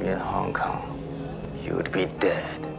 in Hong Kong, you'd be dead.